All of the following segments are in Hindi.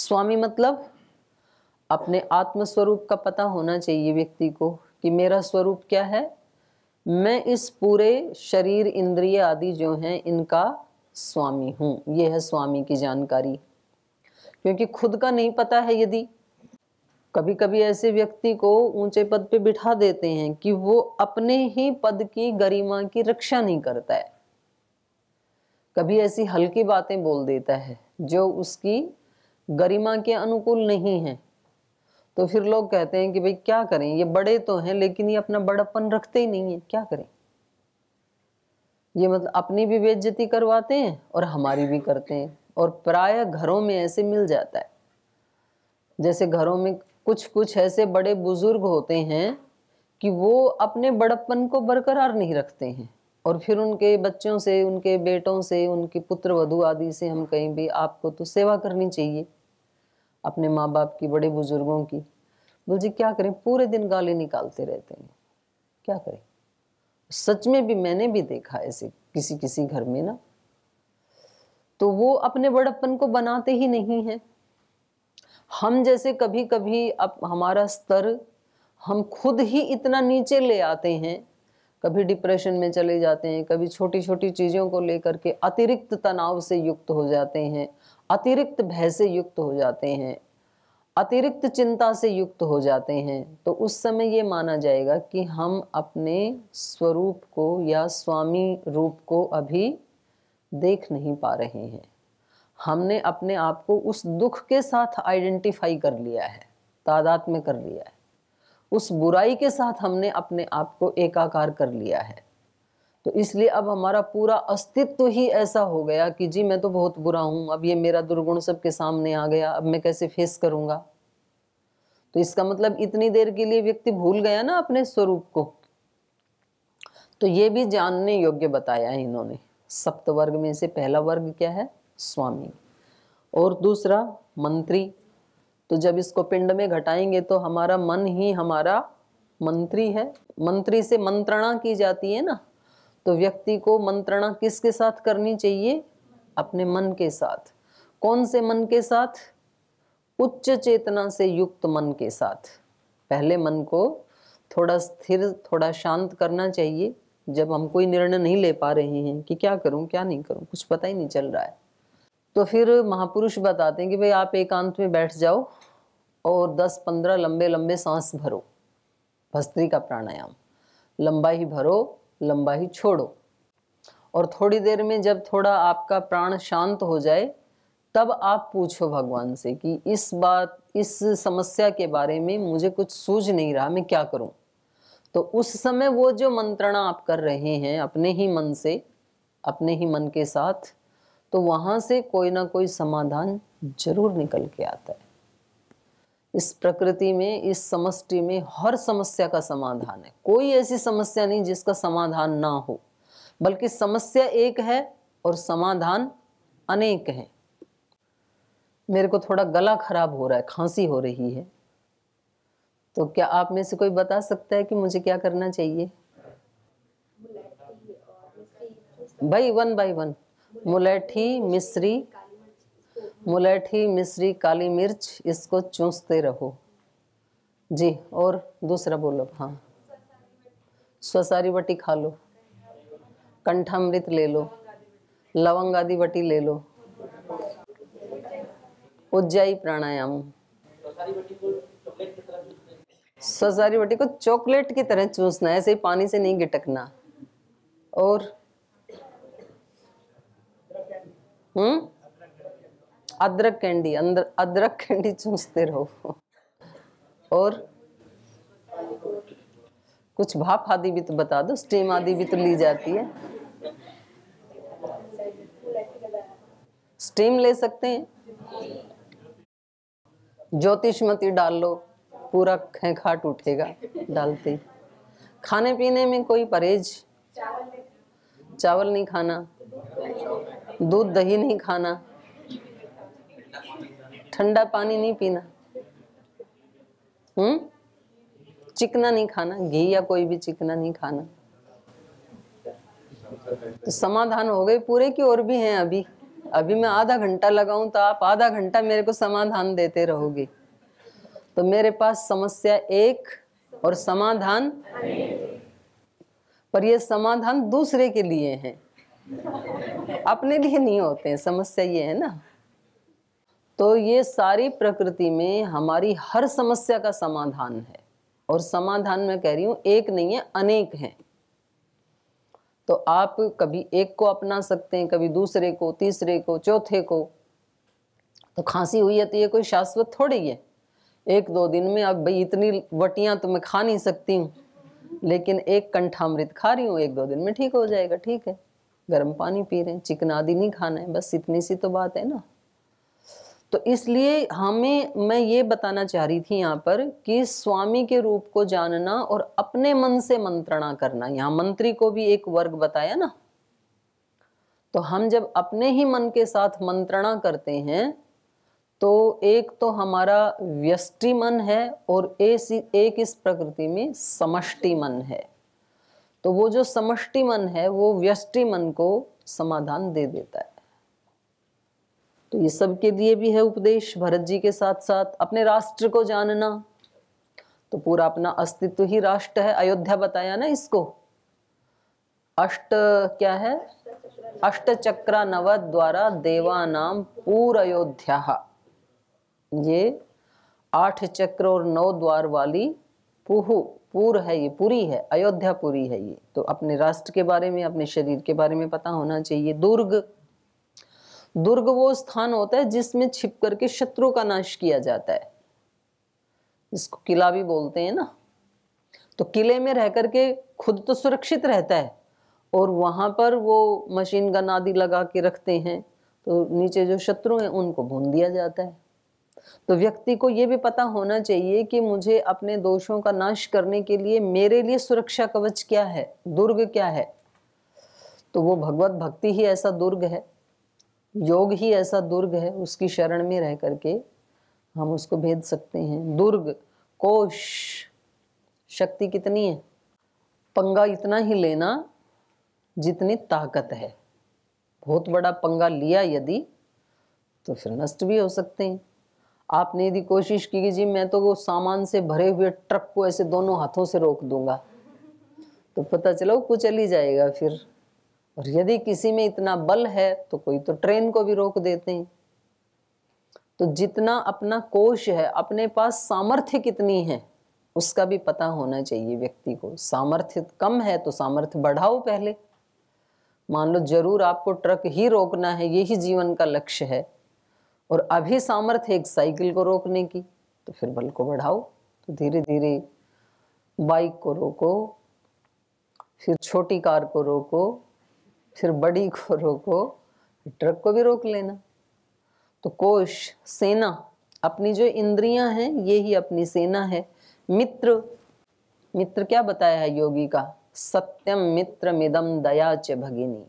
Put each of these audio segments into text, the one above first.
स्वामी मतलब अपने आत्म स्वरूप का पता होना चाहिए व्यक्ति को कि मेरा स्वरूप क्या है। मैं इस पूरे शरीर, इंद्रिय आदि जो हैं, इनका स्वामी हूँ। ये है स्वामी की जानकारी। क्योंकि खुद का नहीं पता है यदि। कभी कभी ऐसे व्यक्ति को ऊँचे पद पे बिठा देते हैं कि वो अपने ही पद की गरिमा की रक्षा नहीं करता है। कभी ऐसी हल्की बातें बोल देता है जो उसकी गरिमा के अनुकूल नहीं है। तो फिर लोग कहते हैं कि भाई क्या करें? ये बड़े तो हैं, लेकिन ये अपना बड़प्पन रखते ही नहीं है। क्या करें? ये मतलब अपनी भी बेज्जती करवाते हैं और हमारी भी करते हैं। और प्राय घरों में ऐसे मिल जाता है। जैसे घरों में कुछ कुछ ऐसे बड़े बुज़ुर्ग होते हैं कि वो अपने बड़प्पन को बरकरार नहीं रखते हैं। और फिर उनके बच्चों से, उनके बेटों से, उनके पुत्र वधु आदि से हम कहें भी आपको तो सेवा करनी चाहिए। अपने माँ बाप की, बड़े बुज़ुर्गों की। बोल जी क्या करें? पूरे दिन गाली निकालते रहते हैं। क्या करें? सच में भी मैंने भी देखा ऐसे किसी किसी घर में ना। तो वो अपने बड़प्पन को बनाते ही नहीं हैं। हम जैसे कभी कभी अब हमारा स्तर, हम खुद ही इतना नीचे ले आते हैं। कभी डिप्रेशन में चले जाते हैं, कभी छोटी छोटी चीज़ों को लेकर के अतिरिक्त तनाव से युक्त हो जाते हैं। अतिरिक्त भय से युक्त हो जाते हैं, अतिरिक्त चिंता से युक्त हो जाते हैं तो उस समय ये माना जाएगा कि हम अपने स्वरूप को या स्वामी रूप को अभी देख नहीं पा रहे हैं। हमने अपने आप को उस दुख के साथ आइडेंटिफाई कर लिया है तादाद में कर लिया है। उस बुराई के साथ हमने अपने आप को एकाकार कर लिया है। तो इसलिए अब हमारा पूरा अस्तित्व ही ऐसा हो गया कि जी, मैं तो बहुत बुरा हूँ, अब ये मेरा दुर्गुण सबके सामने आ गया, अब मैं कैसे फेस करूँगा? तो इसका मतलब इतनी देर के लिए व्यक्ति भूल गया ना अपने स्वरूप को? तो ये भी जानने योग्य बताया है इन्होंने। सप्त वर्ग में से पहला वर्ग क्या है? स्वामी। और दूसरा, मंत्री। तो जब इसको पिंड में घटाएँगे तो हमारा मन ही हमारा मंत्री है। मंत्री से मंत्रणा की जाती है ना। तो व्यक्ति को मंत्रणा किसके साथ करनी चाहिए? अपने मन के साथ। कौन से मन के साथ? उच्च चेतना से युक्त मन के साथ। पहले मन को थोड़ा स्थिर, थोड़ा शांत करना चाहिए। जब हम कोई निर्णय नहीं ले पा रहे हैं कि क्या करूँ, क्या नहीं करूँ, कुछ पता ही नहीं चल रहा है। तो फिर महापुरुष बताते हैं कि भाई आप एकांत में बैठ जाओ और 10-15 लंबे लंबे सांस भरो। भस्त्री का प्राणायाम। लंबा ही भरो लंबा ही छोड़ो। और थोड़ी देर में जब थोड़ा आपका प्राण शांत हो जाए, तब आप पूछो भगवान से कि इस बात, इस समस्या के बारे में मुझे कुछ सूझ नहीं रहा, मैं क्या करूँ? तो उस समय वो जो मंत्रणा आप कर रहे हैं अपने ही मन से, अपने ही मन के साथ तो वहाँ से कोई ना कोई समाधान ज़रूर निकल के आता है। इस प्रकृति में इस समष्टि में हर समस्या का समाधान है। कोई ऐसी समस्या नहीं जिसका समाधान ना हो बल्कि समस्या एक है और समाधान अनेक है। मेरे को थोड़ा गला खराब हो रहा है खांसी हो रही है। तो क्या आप में से कोई बता सकता है कि मुझे क्या करना चाहिए? भाई वन बाई वन मुलैठी मिश्री मुलेठी मिश्री काली मिर्च, इसको चूसते रहो। जी, और दूसरा बोलो। हाँ। स्वसारी बटी खा लो। कंठामृत ले लो। लवंग आदि बटी ले लो। उज्जाई प्राणायाम। स्वसारी बटी को चॉकलेट की तरह चूसना ऐसे ही पानी से नहीं गिटकना। और? हम्म? अदरक कैंडी अंदर अदरक कैंडी चूसते रहो। और कुछ भाप आदि भी तो बता दो स्टीम आदि भी तो ली जाती है। स्टीम ले सकते हैं। ज्योतिषमती डाल लो, पूरा खेखाट उठेगा डालते। खाने पीने में कोई परहेज? चावल नहीं खाना। दूध, दही नहीं खाना। ठंडा पानी नहीं पीना। हम्म? चिकना नहीं खाना, घी या कोई भी चिकना नहीं खाना। तो समाधान हो गए पूरे की और भी हैं अभी। अभी मैं आधा घंटा लगाऊँ तो आप आधा घंटा मेरे को समाधान देते रहोगे। तो मेरे पास समस्या एक और समाधान पर ये समाधान दूसरे के लिए है। अपने लिए नहीं होते हैं, समस्या ये है ना। तो ये सारी प्रकृति में हमारी हर समस्या का समाधान है। और समाधान मैं कह रही हूँ, एक नहीं है, अनेक हैं। तो आप कभी एक को अपना सकते हैं, कभी दूसरे को, तीसरे को, चौथे को। तो खांसी हुई है तो ये कोई शाश्वत थोड़ी है। एक दो दिन में अब भाई इतनी वटियाँ तो मैं खा नहीं सकती हूँ। लेकिन एक कंठामृत खा रही हूँ, एक दो दिन में ठीक हो जाएगा, ठीक है। गर्म पानी पी रहे हैं, चिकन आदि नहीं खाना है, बस इतनी सी तो बात है ना। तो इसलिए हमें, मैं ये बताना चाह रही थी यहाँ पर कि स्वामी के रूप को जानना और अपने मन से मंत्रणा करना। यहाँ मंत्री को भी एक वर्ग बताया ना? तो हम जब अपने ही मन के साथ मंत्रणा करते हैं तो एक तो हमारा व्यष्टि मन है और एक इस प्रकृति में समष्टि मन है। तो वो जो समष्टि मन है, वो व्यष्टि मन को समाधान दे देता है। तो ये सब के लिए भी है उपदेश, भरत जी के साथ साथ अपने राष्ट्र को जानना। तो पूरा अपना अस्तित्व ही राष्ट्र है, अयोध्या बताया ना इसको। अष्ट क्या है? अष्ट चक्रा नव द्वारा देवा नाम पूर अयोध्या। ये आठ चक्र और नौ द्वार वाली पुहु, पूर है ये, पूरी है, अयोध्या पूरी है ये। तो अपने राष्ट्र के बारे में, अपने शरीर के बारे में पता होना चाहिए। दुर्ग दुर्ग वो स्थान होता है जिसमें छिप करके शत्रु का नाश किया जाता है। जिसको किला भी बोलते हैं ना। तो किले में रह करके खुद तो सुरक्षित रहता है और वहाँ पर वो मशीन गन आदि लगा के रखते हैं तो नीचे जो शत्रु हैं उनको भून दिया जाता है। तो व्यक्ति को ये भी पता होना चाहिए कि मुझे अपने दोषों का नाश करने के लिए मेरे लिए सुरक्षा कवच क्या है, दुर्ग क्या है? तो वो भगवत भक्ति ही ऐसा दुर्ग है। योग ही ऐसा दुर्ग है, उसकी शरण में रह करके हम उसको भेद सकते हैं। दुर्ग, कोश, शक्ति कितनी है? पंगा इतना ही लेना जितनी ताकत है। बहुत बड़ा पंगा लिया यदि तो फिर नष्ट भी हो सकते हैं। आपने यदि कोशिश की कि जी, मैं तो वो सामान से भरे हुए ट्रक को ऐसे दोनों हाथों से रोक दूँगा तो पता चला वो कुचल ही जाएगा फिर। और यदि किसी में इतना बल है तो कोई तो ट्रेन को भी रोक देते हैं। तो जितना अपना कोश है, अपने पास सामर्थ्य कितनी है, उसका भी पता होना चाहिए व्यक्ति को। सामर्थ्य कम है तो सामर्थ्य बढ़ाओ पहले। मान लो ज़रूर आपको ट्रक ही रोकना है, यही जीवन का लक्ष्य है। और अभी सामर्थ्य एक साइकिल को रोकने की तो फिर बल को बढ़ाओ। तो धीरे धीरे बाइक को रोको, फिर छोटी कार को रोको फिर बड़ी को रोको ट्रक को भी रोक लेना। तो कोश, सेना, अपनी जो इंद्रियाँ हैं, ये ही अपनी सेना है। मित्र मित्र क्या बताया है योगी का? सत्यम मित्र मिदम दया च भगिनी।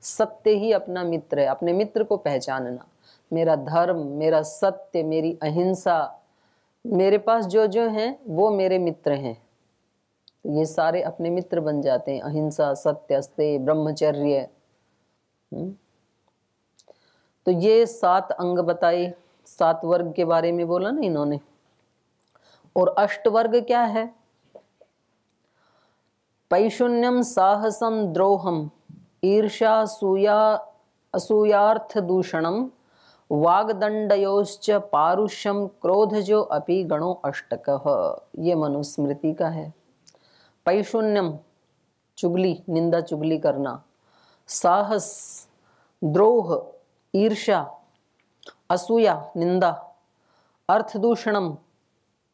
सत्य ही अपना मित्र है, अपने मित्र को पहचानना। मेरा धर्म, मेरा सत्य, मेरी अहिंसा, मेरे पास जो जो हैं, वो मेरे मित्र हैं। ये सारे अपने मित्र बन जाते हैं, अहिंसा, सत्य, अस्ते, ब्रह्मचर्य। हम्म। तो ये सात अंग बताए, सात वर्ग के बारे में बोला ना इन्होंने। और अष्ट वर्ग क्या है? पैशून्यम साहसम द्रोहम ईर्षा सूया, असूयार्थ दूषणम, वागदंडयोश्च पारुष्यम क्रोध जो अपि गणो अष्टक। ये मनुस्मृति का है। पैशून्यम, चुगली, निंदा चुगली करना, साहस, द्रोह ईर्षा असूया, निंदा, अर्थदूषणम,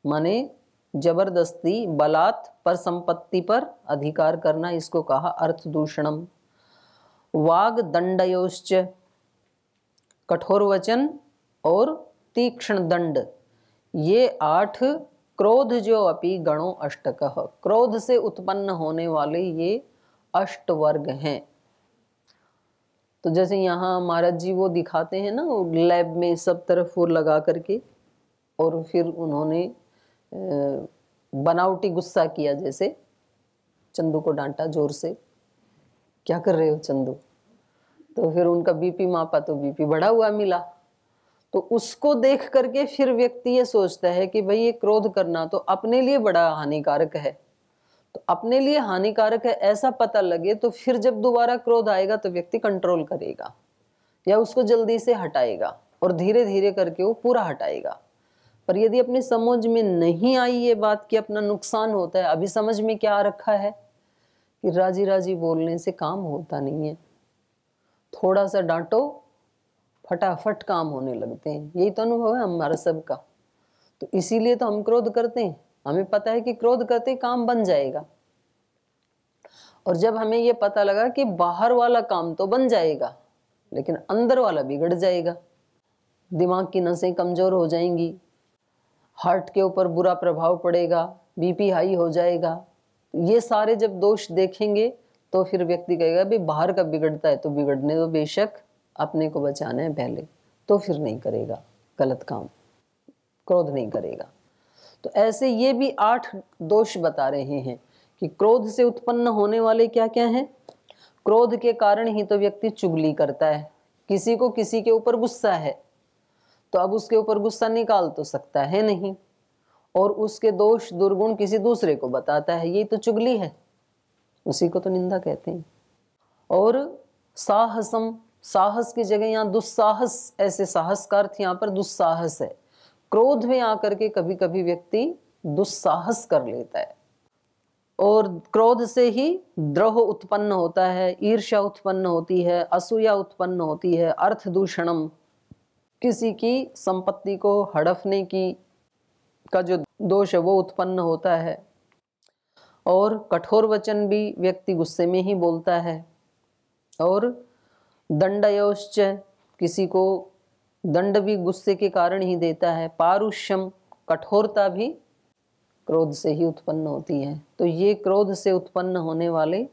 माने, ज़बरदस्ती, बलात् पर संपत्ति पर अधिकार करना, इसको कहा अर्थदूषणम। वाग दंडयोश्च, कठोर वचन और तीक्ष्ण दंड, ये आठ क्रोध जो अपि गणों अष्टक, क्रोध से उत्पन्न होने वाले ये अष्ट वर्ग हैं। तो जैसे यहाँ महाराज जी वो दिखाते हैं ना, लैब में सब तरफ़ वो लगा करके, और फिर उन्होंने बनावटी गुस्सा किया जैसे, चंदू को डांटा ज़ोर से। क्या कर रहे हो चंदू? तो फिर उनका बीपी मापा तो बीपी बढ़ा हुआ मिला। तो उसको देख करके फिर व्यक्ति ये सोचता है कि भाई ये क्रोध करना तो अपने लिए बड़ा हानिकारक है। तो अपने लिए हानिकारक है, ऐसा पता लगे तो फिर जब दोबारा क्रोध आएगा तो व्यक्ति कंट्रोल करेगा या उसको जल्दी से हटाएगा और धीरे धीरे करके वो पूरा हटाएगा। पर यदि अपनी समझ में नहीं आई ये बात कि अपना नुकसान होता है, अभी समझ में क्या आ रखा है? कि राज़ी राज़ी बोलने से काम होता नहीं है। थोड़ा सा डांटो फटाफट काम होने लगते हैं। यही तो अनुभव है हमारा सबका। तो इसीलिए तो हम क्रोध करते हैं। हमें पता है कि क्रोध करते काम बन जाएगा। और जब हमें ये पता लगा कि बाहर वाला काम तो बन जाएगा, लेकिन अंदर वाला बिगड़ जाएगा। दिमाग की नसें कमज़ोर हो जाएँगी। हार्ट के ऊपर बुरा प्रभाव पड़ेगा, बीपी हाई हो जाएगा। ये सारे जब दोष देखेंगे तो फिर व्यक्ति कहेगा भाई बाहर का बिगड़ता है तो बिगड़ने दो बेशक। अपने को बचाना है पहले तो फिर नहीं करेगा, गलत काम, क्रोध नहीं करेगा। तो ऐसे ये भी आठ दोष बता रहे हैं कि क्रोध से उत्पन्न होने वाले क्या क्या हैं? क्रोध के कारण ही तो व्यक्ति चुगली करता है, किसी को किसी के ऊपर गुस्सा है तो अब उसके ऊपर गुस्सा निकाल तो सकता है नहीं, और उसके दोष दुर्गुण किसी दूसरे को बताता है, ये तो चुगली है, उसी को तो निंदा कहते हैं। और साहसम साहस की जगह यहाँ दुस्साहस, ऐसे साहस का अर्थ यहाँ पर, दुस्साहस है। क्रोध में आकर के कभी कभी व्यक्ति दुस्साहस कर लेता है। और क्रोध से ही द्रोह उत्पन्न होता है, ईर्ष्या उत्पन्न होती है, असूया उत्पन्न होती है अर्थ दूषणम किसी की संपत्ति को हड़पने की का जो दोष है वो उत्पन्न होता है। और कठोर वचन भी व्यक्ति गुस्से में ही बोलता है। और दंडयोश्च, किसी को दंड भी गुस्से के कारण ही देता है, पारुष्यम, कठोरता भी क्रोध से ही उत्पन्न होती है। तो ये क्रोध से उत्पन्न होने वाले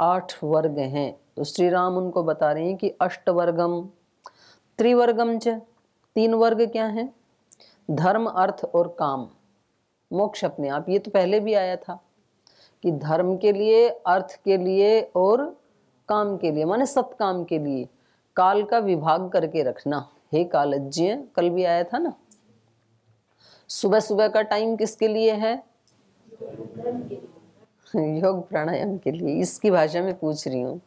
आठ वर्ग हैं। तो श्री राम उनको बता रहे हैं कि अष्टवर्गम, त्रिवर्गम च, तीन वर्ग क्या हैं? धर्म, अर्थ और काम। मोक्ष अपने आप। ये तो पहले भी आया था कि धर्म के लिए, अर्थ के लिए और काम के लिए, माने सत्काम के लिए, काल का विभाग करके रखना। हे कालज्य, कल भी आया था ना? सुबह सुबह का टाइम किसके लिए है? योग प्राणायाम के लिए, इसकी भाषा में पूछ रही हूँ।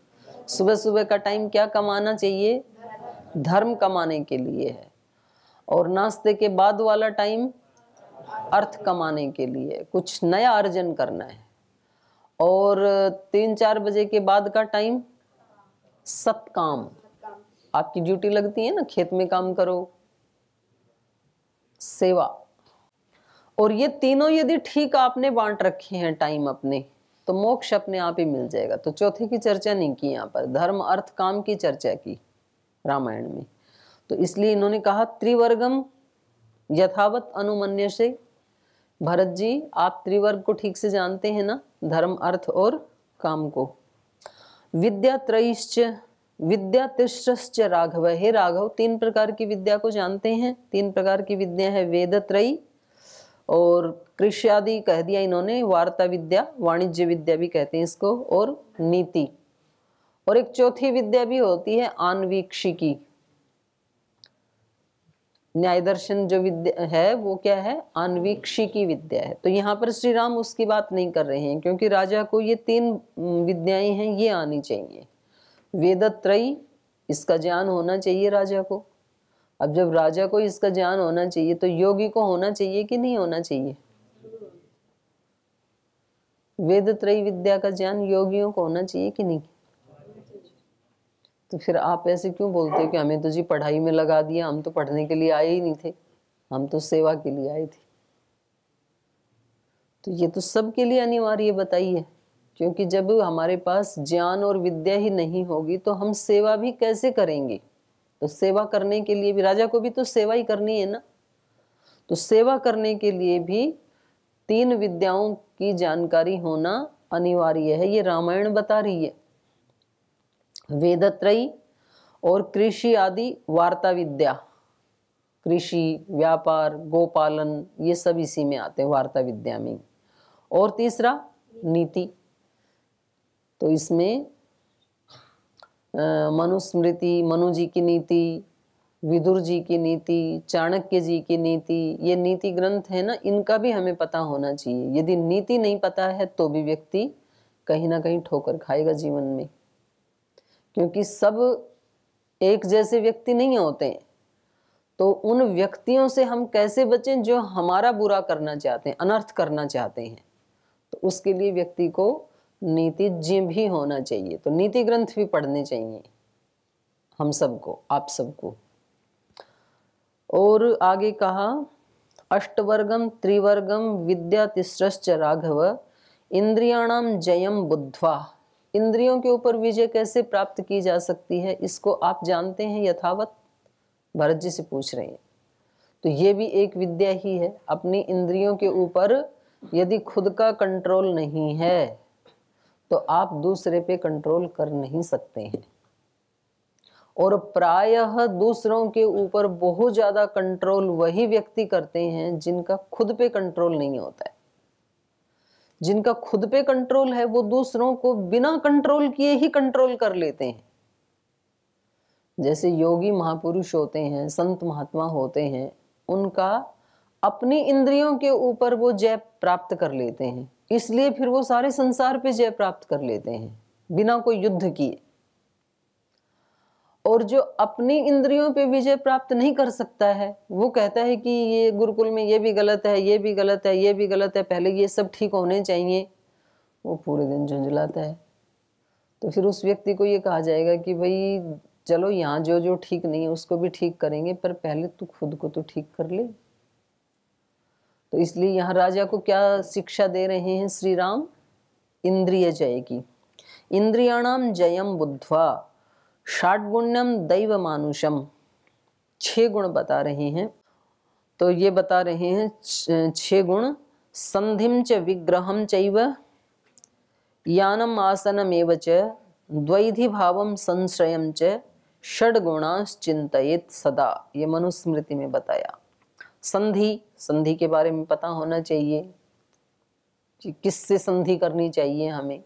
सुबह सुबह का टाइम क्या कमाना चाहिए? धर्म कमाने के लिए है। और नाश्ते के बाद वाला टाइम अर्थ कमाने के लिए कुछ नया अर्जन करना है। और तीन चार बजे के बाद का टाइम सत्काम। आपकी ड्यूटी लगती है ना, खेत में काम करो। सेवा। और ये तीनों यदि ठीक आपने बांट रखे हैं टाइम अपने तो मोक्ष अपने आप ही मिल जाएगा। तो चौथे की चर्चा नहीं की यहाँ पर, धर्म, अर्थ, काम की चर्चा की रामायण में। तो इसलिए इन्होंने कहा, त्रिवर्गम यथावत अनुमन्य से भरत जी, आप त्रिवर्ग को ठीक से जानते हैं ना? धर्म, अर्थ और काम को। विद्या त्रयश्च विद्या तिश्च राघव। हे राघव, तीन प्रकार की विद्या को जानते हैं। तीन प्रकार की विद्या है वेद त्रयी और कृषि आदि कह दिया इन्होंने। वार्ता विद्या, वाणिज्य विद्या भी कहते हैं इसको, और नीति। और एक चौथी विद्या भी होती है आन्वीक्षिकी। न्याय दर्शन जो विद्या है, वो क्या है? अन्वीक्षी की विद्या है। तो यहाँ पर श्री राम उसकी बात नहीं कर रहे हैं, क्योंकि राजा को ये तीन विद्याएँ हैं, ये आनी चाहिए। वेदत्रयी, इसका ज्ञान होना चाहिए राजा को। अब जब राजा को इसका ज्ञान होना चाहिए तो योगी को होना चाहिए कि नहीं होना चाहिए? वेद त्रयी विद्या का ज्ञान योगियों को होना चाहिए कि नहीं? तो फिर आप ऐसे क्यों बोलते हो कि हमें तो जी पढ़ाई में लगा दिया, हम तो पढ़ने के लिए आए ही नहीं थे, हम तो सेवा के लिए आए थे। तो ये तो सबके लिए अनिवार्य बताइए। क्योंकि जब हमारे पास ज्ञान और विद्या ही नहीं होगी तो हम सेवा भी कैसे करेंगे? तो सेवा करने के लिए भी, राजा को भी तो सेवा ही करनी है ना? तो सेवा करने के लिए भी तीन विद्याओं की जानकारी होना अनिवार्य है, ये रामायण बता रही है। वेदत्रयी और कृषि आदि वार्ता विद्या, कृषि, व्यापार, गोपालन, ये सब इसी में आते हैं वार्ता विद्या में। और तीसरा, नीति। तो इसमें मनुस्मृति, मनु जी की नीति, विदुर जी की नीति, चाणक्य जी की नीति, ये नीति ग्रंथ है ना, इनका भी हमें पता होना चाहिए। यदि नीति नहीं पता है तो भी व्यक्ति कहीं ना कहीं ठोकर खाएगा जीवन में। क्योंकि सब एक जैसे व्यक्ति नहीं होते हैं। तो उन व्यक्तियों से हम कैसे बचें जो हमारा बुरा करना चाहते हैं, अनर्थ करना चाहते हैं? तो उसके लिए व्यक्ति को नीतिज्ञ भी होना चाहिए। तो नीति ग्रंथ भी पढ़ने चाहिए। हम सबको, आप सबको। और आगे कहा, अष्टवर्गम त्रिवर्गम विद्या तिस्रश्च राघव इंद्रियाणाम जयम बुद्धवा। इंद्रियों के ऊपर विजय कैसे प्राप्त की जा सकती है, इसको आप जानते हैं, यथावत भरत जी से पूछ रहे हैं। तो ये भी एक विद्या ही है, अपनी इंद्रियों के ऊपर यदि खुद का कंट्रोल नहीं है तो आप दूसरे पे कंट्रोल कर नहीं सकते हैं। और प्रायः दूसरों के ऊपर बहुत ज़्यादा कंट्रोल वही व्यक्ति करते हैं जिनका खुद पे कंट्रोल नहीं होता है। जिनका खुद पे कंट्रोल है, वो दूसरों को बिना कंट्रोल किए ही कंट्रोल कर लेते हैं। जैसे योगी महापुरुष होते हैं, संत महात्मा होते हैं, उनका अपनी इंद्रियों के ऊपर वो जय प्राप्त कर लेते हैं। इसलिए फिर वो सारे संसार पे जय प्राप्त कर लेते हैं, बिना कोई युद्ध किए। और जो अपनी इंद्रियों पे विजय प्राप्त नहीं कर सकता है, वो कहता है कि ये गुरुकुल में ये भी गलत है, ये भी गलत है, ये भी गलत है, पहले ये सब ठीक होने चाहिए। वो पूरे दिन झुंझलाता है। तो फिर उस व्यक्ति को ये कहा जाएगा कि भाई, चलो यहाँ जो जो ठीक नहीं है, उसको भी ठीक करेंगे, पर पहले तू खुद को तो ठीक कर ले। तो इसलिए यहाँ राजा को क्या शिक्षा दे रहे हैं? श्री राम, इंद्रिय जय की। इंद्रियाणाम जयम बुद्धवा। षाटगुण्यम दैव मानुषम छह गुण बता रहे हैं। तो ये बता रहे हैं छह गुण। संधिम च विग्रहम चैव, यानम आसनमेव च द्वैधि भावम संश्रयम च षड चिंतित सदा। ये मनुस्मृति में बताया। संधि संधि के बारे में पता होना चाहिए कि किससे संधि करनी चाहिए हमें।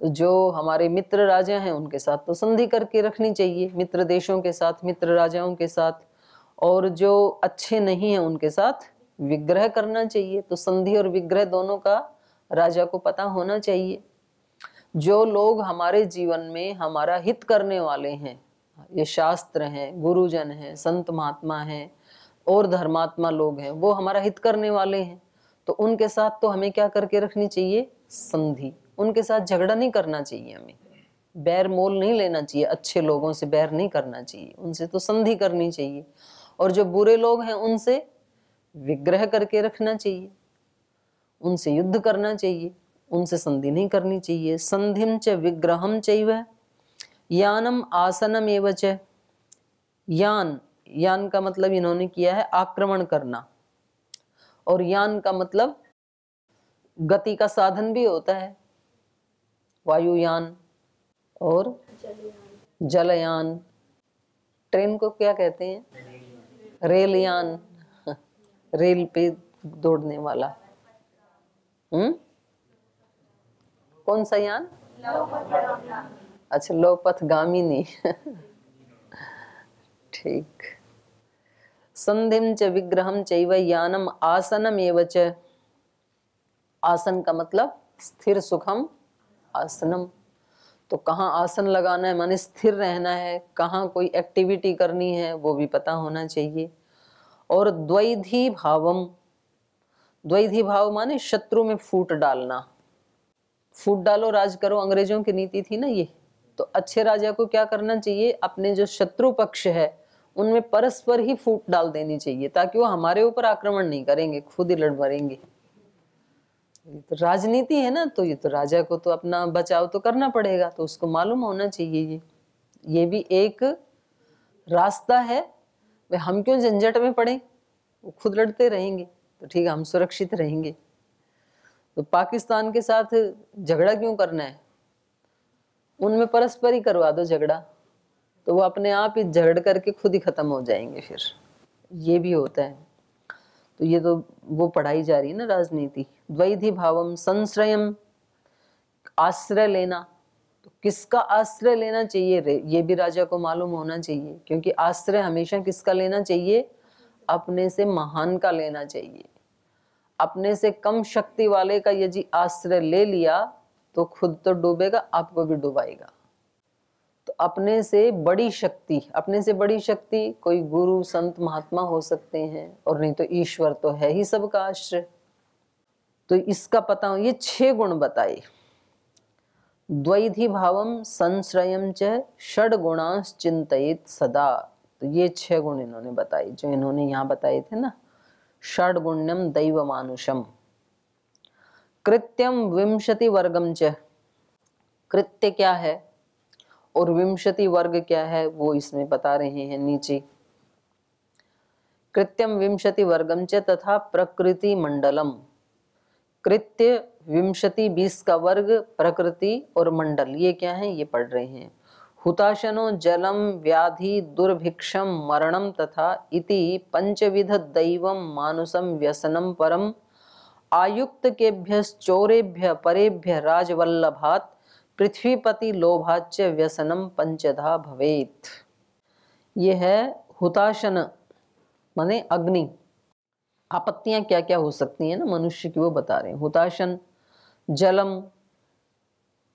तो जो हमारे मित्र राजा हैं, उनके साथ तो संधि करके रखनी चाहिए, मित्र देशों के साथ, मित्र राजाओं के साथ, और जो अच्छे नहीं हैं, उनके साथ विग्रह करना चाहिए। तो संधि और विग्रह दोनों का राजा को पता होना चाहिए। जो लोग हमारे जीवन में हमारा हित करने वाले हैं, ये शास्त्र हैं, गुरुजन हैं, संत महात्मा हैं, और धर्मात्मा लोग हैं, वो हमारा हित करने वाले हैं तो उनके साथ तो हमें क्या करके रखनी चाहिए? संधि। उनके साथ झगड़ा नहीं करना चाहिए हमें। बैर मोल नहीं लेना चाहिए, अच्छे लोगों से बैर नहीं करना चाहिए, उनसे तो संधि करनी चाहिए। और जो बुरे लोग हैं, उनसे विग्रह करके रखना चाहिए, उनसे युद्ध करना चाहिए, उनसे संधि नहीं करनी चाहिए। संधिम च विग्रहम चैव यानम आसनम एव च। यान यान का मतलब इन्होंने किया है आक्रमण करना। और यान का मतलब गति का साधन भी होता है। वायुयान और जलयान। ट्रेन को क्या कहते हैं? रेलयान। रेल पे दौड़ने वाला। हम्म? कौन सा यान? अच्छा लोपथ गामिनी ठीक। संधिम च विग्रहम चैव यानम आसनम एवच आसन का मतलब स्थिर सुखम। आसनम। तो कहाँ आसन लगाना है, माने स्थिर रहना है, कहाँ कोई एक्टिविटी करनी है, वो भी पता होना चाहिए। और द्वैधी भावम। द्वैधी भाव माने शत्रु में फूट डालना। फूट डालो, राज करो, अंग्रेज़ों की नीति थी ना ये। तो अच्छे राजा को क्या करना चाहिए, अपने जो शत्रु पक्ष है, उनमें परस्पर ही फूट डाल देनी चाहिए, ताकि वो हमारे ऊपर आक्रमण नहीं करेंगे, खुद ही लड़ मरेंगे। ये तो राजनीति है ना तो ये तो राजा को तो अपना बचाव तो करना पड़ेगा तो उसको मालूम होना चाहिए ये। ये भी एक रास्ता है वे हम क्यों झंझट में पड़े? वो खुद लड़ते रहेंगे तो ठीक है, हम सुरक्षित रहेंगे। तो पाकिस्तान के साथ झगड़ा क्यों करना है? उनमें परस्पर ही करवा दो झगड़ा तो वो अपने आप ही झगड़ करके खुद ही खत्म हो जाएँगे फिर। ये भी होता है। तो ये तो वो पढ़ाई जा रही है ना राजनीति। द्वैधि भावम संश्रयम, आश्रय लेना। तो किसका आश्रय लेना चाहिए ये भी राजा को मालूम होना चाहिए, क्योंकि आश्रय हमेशा किसका लेना चाहिए? अपने से महान का लेना चाहिए। अपने से कम शक्ति वाले का यदि आश्रय ले लिया तो खुद तो डूबेगा, आपको भी डुबाएगा। अपने से बड़ी शक्ति, अपने से बड़ी शक्ति कोई गुरु, संत, महात्मा हो सकते हैं और नहीं तो ईश्वर तो है ही सबका आश्रय। तो इसका पता ये छह गुण बताए। द्वैधि भावम संश्रयम च षड गुणांश चिंतित सदा। तो ये छह गुण इन्होंने बताए, जो इन्होंने यहाँ बताए थे ना, षड गुण्यम दैव मानुषम कृत्यम विंशति वर्गम च। कृत्य क्या है? और विंशति वर्ग क्या है वो इसमें बता रहे हैं नीचे। कृत्यम विंशति वर्गम च तथा प्रकृति मंडलम। कृत्य विंशति बीस का वर्ग, प्रकृति और मंडल, ये क्या है? ये पढ़ रहे हैं। हुताशनो जलम व्याधि दुर्भिक्षम मरणम तथा इति पंचविध दैव मानुसम व्यसनम परम। आयुक्त केभ्य चोरेभ्य परेभ्य राजवल्लभात पृथ्वीपति लोभाच्य व्यसनम पंचधा भवेत। ये है हुताशन, माने अग्नि। आपत्तियाँ क्या क्या हो सकती हैं ना मनुष्य की वो बता रहे हैं। हुताशन, जलम,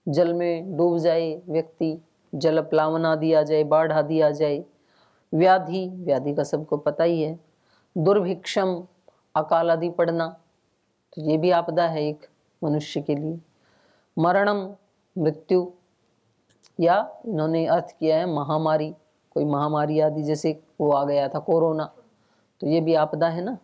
जल में डूब जाए व्यक्ति, जल प्लावन आदि आ जाए, बाढ़ आदि आ जाए। व्याधि व्याधि का सबको पता ही है। दुर्भिक्षम, अकाल आदि पड़ना तो ये भी आपदा है एक मनुष्य के लिए। मरणम मृत्यु, या इन्होंने अर्थ किया है महामारी, कोई महामारी आदि, जैसे वो आ गया था कोरोना तो ये भी आपदा है ना?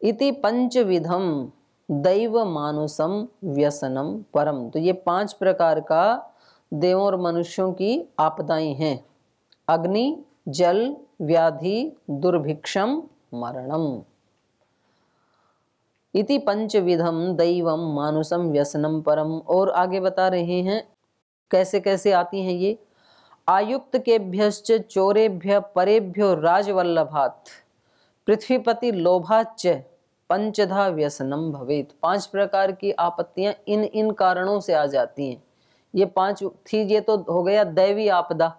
इति पंचविधम दैव मानुसम व्यसनम परम तो ये पाँच प्रकार का देवों और मनुष्यों की आपदाएँ हैं। अग्नि, जल, व्याधि दुर्भिक्षम मरणम इति पंचविधम दैवम मानुसम व्यसनम परम और आगे बता रहे हैं, कैसे कैसे आती हैं ये? आयुक्त केभ्यश्च चोरेभ्य परेभ्यो राजवल्लभात। पृथ्वीपति लोभाच पंचधा व्यसनम भवेत। पाँच प्रकार की आपत्तियाँ इन इन कारणों से आ जाती हैं। ये पाँच थी, ये तो हो गया दैवी आपदा,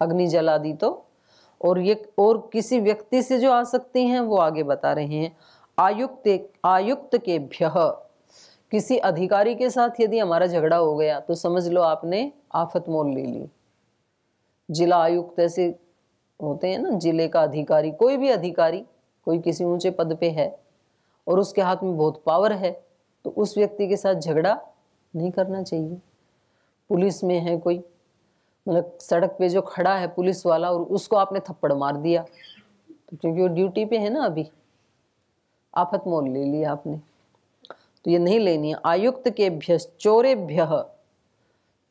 अग्नि जल आदि तो। और ये, और किसी व्यक्ति से जो आ सकती हैं, वो आगे बता रहे हैं। आयुक्त आयुक्त के भ्य किसी अधिकारी के साथ यदि हमारा झगड़ा हो गया तो समझ लो आपने आफत मोल ले ली। जिला आयुक्त ऐसे होते हैं ना, ज़िले का अधिकारी, कोई भी अधिकारी, कोई किसी ऊँचे पद पे है और उसके हाथ में बहुत पावर है तो उस व्यक्ति के साथ झगड़ा नहीं करना चाहिए। पुलिस में है कोई मतलब सड़क पे जो खड़ा है पुलिस वाला और उसको आपने थप्पड़ मार दिया तो क्योंकि वो ड्यूटी पे है ना अभी? आफत मोल ले लिया आपने। तो ये नहीं लेनी है। आयुक्त के भ्य चोरेभ्य,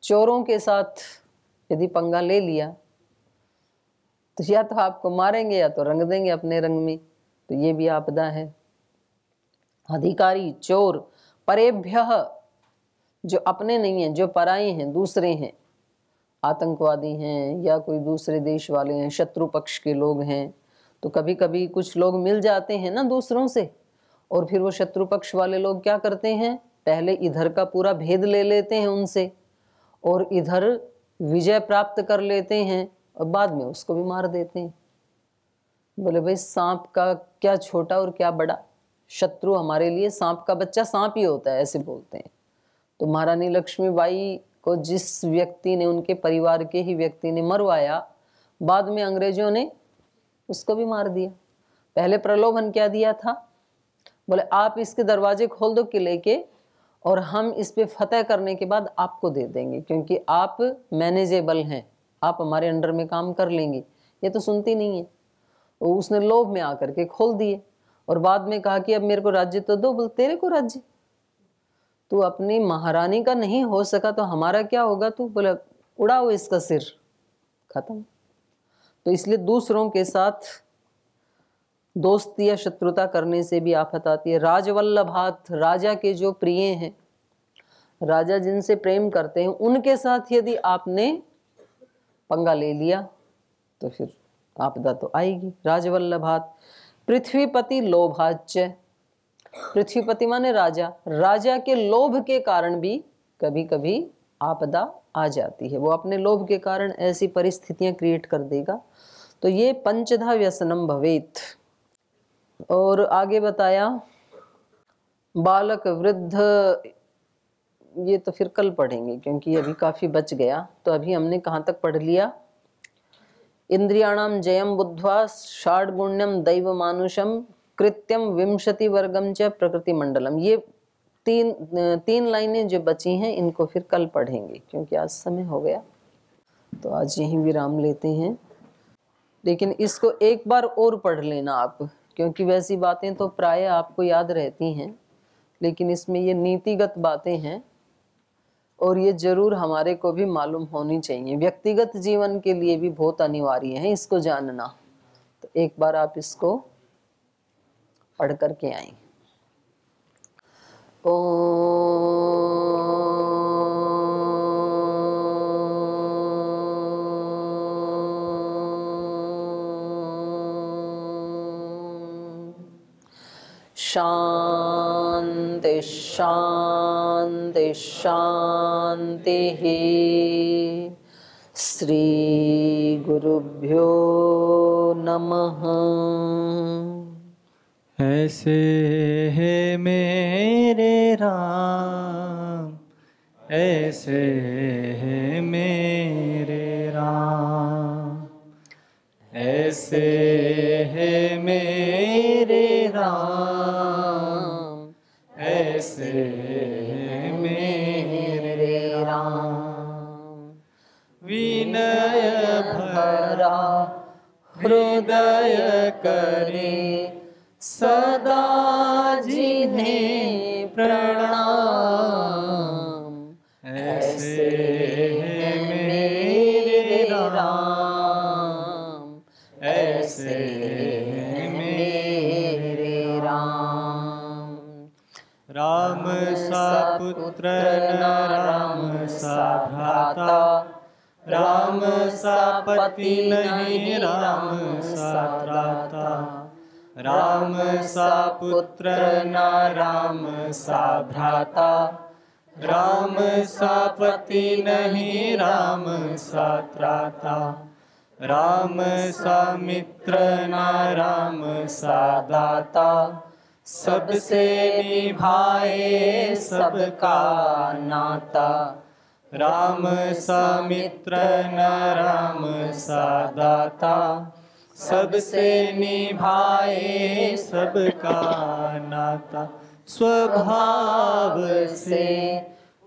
चोरों के साथ यदि पंगा ले लिया तो या तो आपको मारेंगे या तो रंग देंगे अपने रंग में तो ये भी आपदा है। अधिकारी, चोर, परेभ्य, जो अपने नहीं हैं, जो पराए हैं, दूसरे हैं, आतंकवादी हैं या कोई दूसरे देश वाले हैं, शत्रु पक्ष के लोग हैं तो कभी कभी कुछ लोग मिल जाते हैं ना दूसरों से। और फिर वो शत्रु पक्ष वाले लोग क्या करते हैं? पहले इधर का पूरा भेद ले लेते हैं उनसे और इधर विजय प्राप्त कर लेते हैं और बाद में उसको भी मार देते हैं। बोले, भाई, सांप का क्या छोटा और क्या बड़ा? शत्रु हमारे लिए सांप का बच्चा सांप ही होता है, ऐसे बोलते हैं। तो महारानी लक्ष्मीबाई को जिस व्यक्ति ने, उनके परिवार के ही व्यक्ति ने मरवाया, बाद में अंग्रेज़ों ने उसको भी मार दिया। पहले प्रलोभन क्या दिया था? बोले, आप इसके दरवाजे खोल दो किले के और हम इस पे फतेह करने के बाद आपको दे देंगे, क्योंकि आप मैनेजेबल हैं। आप हमारे अंडर में काम कर लेंगे। ये तो सुनती नहीं है। तो उसने लोभ में आकर के खोल दिए और बाद में कहा कि अब मेरे को राज्य तो दो, बोल, तेरे को राज्य? तू अपनी महारानी का नहीं हो सका तो हमारा क्या होगा तू? बोले, उड़ाओ इसका सिर। खत्म। तो इसलिए दूसरों के साथ दोस्ती या शत्रुता करने से भी आफत आती है। राजवल्लभात, राजा के जो प्रिय हैं, राजा जिनसे प्रेम करते हैं, उनके साथ यदि आपने पंगा ले लिया तो फिर आपदा तो आएगी। राजवल्लभात, पृथ्वीपति लोभाच्य पृथ्वीपति माने राजा। राजा के लोभ के कारण भी कभी कभी आपदा आ जाती है। वो अपने लोभ के कारण ऐसी परिस्थितियाँ क्रिएट कर देगा। तो ये पंचधा व्यसनम भवेत। और आगे बताया, बालक वृद्ध, ये तो फिर कल पढ़ेंगे, क्योंकि अभी काफ़ी बच गया तो अभी हमने कहाँ तक पढ़ लिया? इंद्रियाणाम जयम बुद्ध्वा षाड्गुण्यम दैव मानुषम कृत्यम विंशति वर्गम च प्रकृति मंडलम ये तीन तीन लाइनें जो बची हैं, इनको फिर कल पढ़ेंगे, क्योंकि आज समय हो गया। तो आज यहीं विराम लेते हैं। लेकिन इसको एक बार और पढ़ लेना आप, क्योंकि वैसी बातें तो प्राय आपको याद रहती हैं, लेकिन इसमें ये नीतिगत बातें हैं, और ये ज़रूर हमारे को भी मालूम होनी चाहिए। व्यक्तिगत जीवन के लिए भी बहुत अनिवार्य है, इसको जानना। तो एक बार आप इसको पढ़ करके आए। शांति शांति शांति श्री गुरुभ्यो नमः। ऐसे है ऐसे है मेरे राम। ऐसे है मेरे राम। ऐसे है मेरे राम। विनय भरा, हृदय करे, सदा जिन्हें प्रणाम सा पति नहीं राम सा त्राता राम सा पुत्र न राम सा भ्राता राम सा पति नहीं राम सा त्राता राम सा मित्र न राम सा दाता सबसे निभाए सबका नाता। राम सा मित्र न राम सा दाता सबसे निभाए सबका नाता। स्वभाव से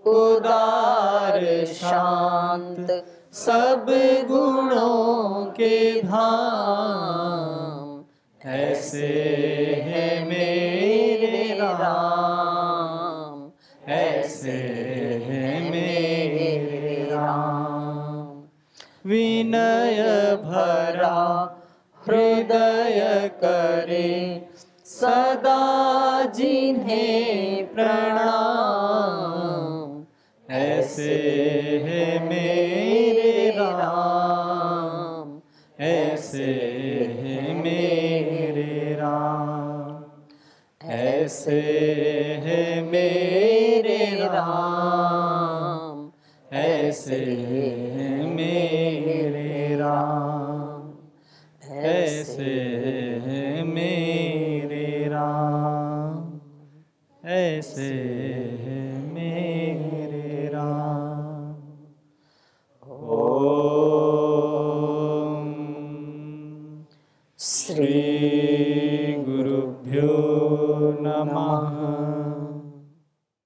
उदार शांत, सब गुणों के धाम। ऐसे है मेरे राम। विनय भरा, हृदय करे। सदा जिन्हें प्रणाम, ऐसे है मेरे राम, ऐसे है मेरे राम, ऐसे है मेरे राम, ऐसे